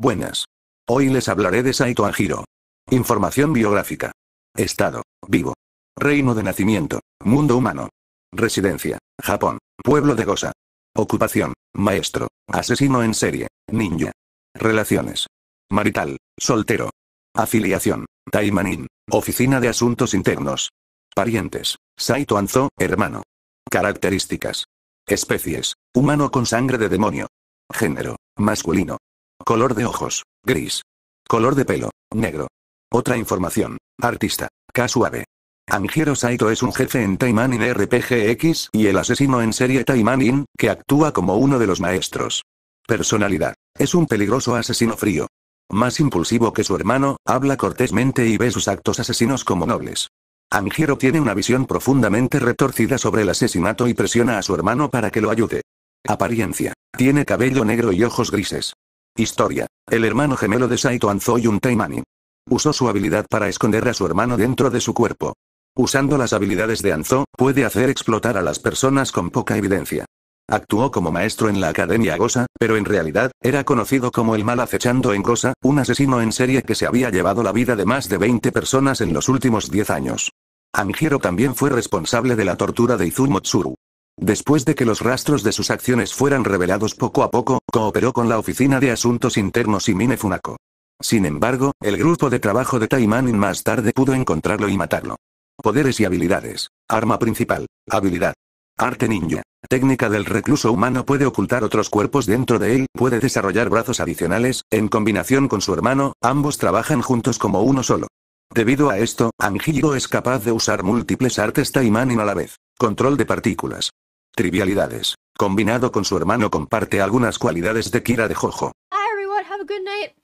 Buenas. Hoy les hablaré de Saito Anjiro. Información biográfica. Estado. Vivo. Reino de nacimiento. Mundo humano. Residencia. Japón. Pueblo de Gosa. Ocupación. Maestro. Asesino en serie. Ninja. Relaciones. Marital. Soltero. Afiliación. Taimanin. Oficina de Asuntos Internos. Parientes. Saito Anzo, hermano. Características. Especies. Humano con sangre de demonio. Género. Masculino. Color de ojos. Gris. Color de pelo. Negro. Otra información. Artista. K-Suave. Anjiro Saito es un jefe en Taimanin RPGX y el asesino en serie Taimanin, que actúa como uno de los maestros. Personalidad. Es un peligroso asesino frío. Más impulsivo que su hermano, habla cortésmente y ve sus actos asesinos como nobles. Anjiro tiene una visión profundamente retorcida sobre el asesinato y presiona a su hermano para que lo ayude. Apariencia. Tiene cabello negro y ojos grises. Historia. El hermano gemelo de Saito Anzo y un Taimani. Usó su habilidad para esconder a su hermano dentro de su cuerpo. Usando las habilidades de Anzo, puede hacer explotar a las personas con poca evidencia. Actuó como maestro en la Academia Gosa, pero en realidad, era conocido como el mal acechando en Gosa, un asesino en serie que se había llevado la vida de más de 20 personas en los últimos 10 años. Anjiro también fue responsable de la tortura de Izumotsuru. Después de que los rastros de sus acciones fueran revelados poco a poco, cooperó con la Oficina de Asuntos Internos y Mine Funako. Sin embargo, el grupo de trabajo de Taimanin más tarde pudo encontrarlo y matarlo. Poderes y habilidades. Arma principal. Habilidad. Arte ninja. Técnica del recluso humano puede ocultar otros cuerpos dentro de él, puede desarrollar brazos adicionales, en combinación con su hermano, ambos trabajan juntos como uno solo. Debido a esto, Anjiro es capaz de usar múltiples artes Taimanin a la vez. Control de partículas. Trivialidades. Combinado con su hermano comparte algunas cualidades de Kira de Jojo. Everyone, have a good night.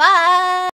Bye.